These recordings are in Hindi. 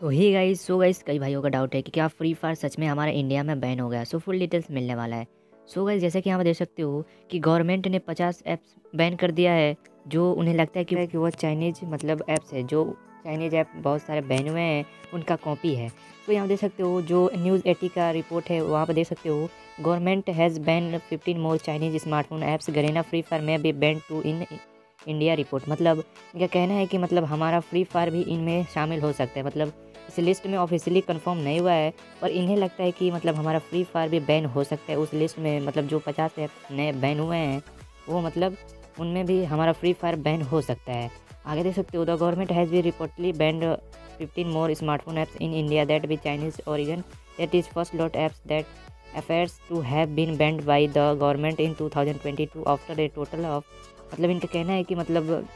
तो ही गाइस सो गाइस कई भाइयों का डाउट है कि क्या फ्री फायर सच में हमारे इंडिया में बैन हो गया? सो फुल डिटेल्स मिलने वाला है। सो गाइस जैसे कि आप देख सकते हो कि गवर्नमेंट ने 50 ऐप्स बैन कर दिया है जो उन्हें लगता है कि, कि वो चाइनीज़ मतलब ऐप्स है जो चाइनीज़ ऐप बहुत सारे बैन हुए हैं उनका कॉपी है। तो यहाँ देख सकते हो जो न्यूज़ एटी का रिपोर्ट है वहाँ पर देख सकते हो government has ban fifteen more Chinese smartphone apps Garena free fire may be ban too in India report. मतलब इनका कहना है कि मतलब हमारा फ्री फायर भी इनमें शामिल हो सकता है। मतलब इस लिस्ट में ऑफिशियली कंफर्म नहीं हुआ है और इन्हें लगता है कि मतलब हमारा फ्री फायर भी बैन हो सकता है। उस लिस्ट में मतलब जो पचास ऐप नए बैन हुए हैं, वो मतलब उनमें भी हमारा फ्री फायर बैन हो सकता है। आगे देख सकते हो the government has be reportedly banned fifteen more smartphone apps in India that be Chinese origin that is first lot apps that appears to have been banned by the government in two thousand twenty two after a total of मतलब इनका कहना है कि मतलब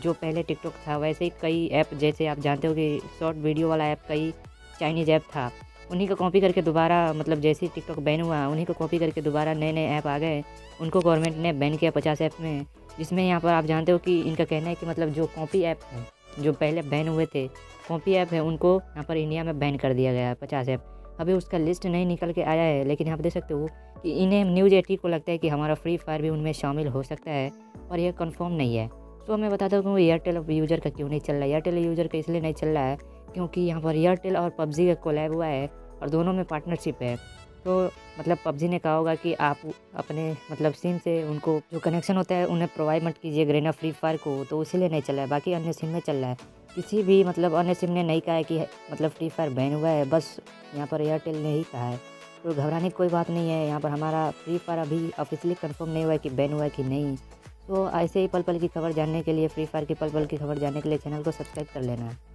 जो पहले टिकटॉक था, वैसे ही कई ऐप, जैसे आप जानते हो कि शॉर्ट वीडियो वाला ऐप, कई चाइनीज़ ऐप था। उन्हीं को कॉपी करके दोबारा मतलब जैसे ही टिकटॉक बैन हुआ, उन्हीं को कॉपी करके दोबारा नए नए ऐप आ गए। उनको गवर्नमेंट ने बैन किया पचास ऐप में, जिसमें यहाँ पर आप जानते हो कि इनका कहना है कि मतलब जो कॉपी ऐप है जो पहले बैन हुए थे कॉपी ऐप है, उनको यहाँ पर इंडिया में बैन कर दिया गया है पचास ऐप। अभी उसका लिस्ट नहीं निकल के आया है, लेकिन आप देख सकते हो कि इन्हें न्यूज़ एटी को लगता है कि हमारा फ्री फायर भी उनमें शामिल हो सकता है और यह कन्फर्म नहीं है। तो मैं बता दूँ एयरटेल यूज़र का क्यों नहीं चल रहा है? एयरटेल यूज़र का इसलिए नहीं चल रहा है क्योंकि यहाँ पर एयरटेल और पबजी का कोलैब हुआ है और दोनों में पार्टनरशिप है। तो मतलब पबजी ने कहा होगा कि आप अपने मतलब सिम से उनको जो कनेक्शन होता है, उन्हें प्रोवाइड मत कीजिए ग्रेना फ्री फायर को तो इसीलिए नहीं चल रहा है। बाकी अन्य सिम में चल रहा है। किसी भी मतलब अन्य सिम ने नहीं कहा है कि मतलब फ्री फायर बैन हुआ है, बस यहाँ पर एयरटेल ने ही कहा है। तो घबराने की कोई बात नहीं है, यहाँ पर हमारा फ्री फायर अभी ऑफिशियली कंफर्म नहीं हुआ है कि बैन हुआ है कि नहीं। तो ऐसे ही पल पल की खबर जानने के लिए फ्री फायर की पल पल की खबर जानने के लिए चैनल को सब्सक्राइब कर लेना। है